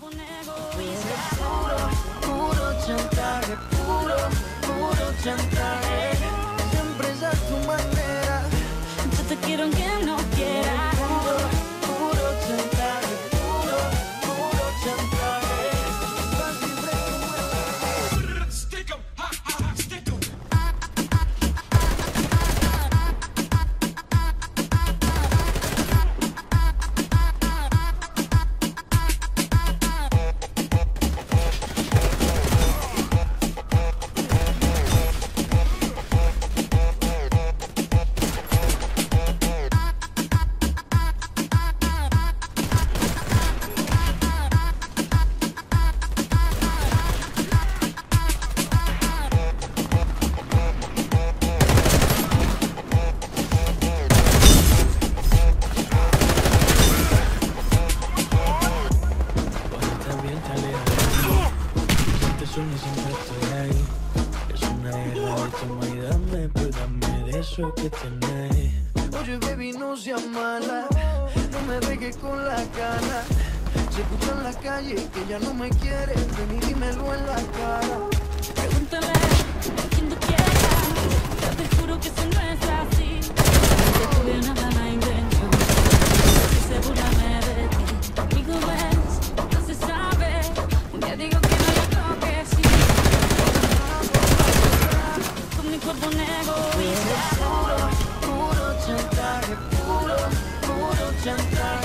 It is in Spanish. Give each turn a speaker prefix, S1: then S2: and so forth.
S1: Puro, puro chantaje, puro, puro chantaje.
S2: Estoy ahí. Es una guerra de toma y dame, pues dame de eso que tenés.
S1: Oye, baby, no seas mala. No me dejes con la gana. Se escucha en la calle que ya no me quieres. Ven
S3: troppo un egoista Puro, puro centrale, puro, puro centrale.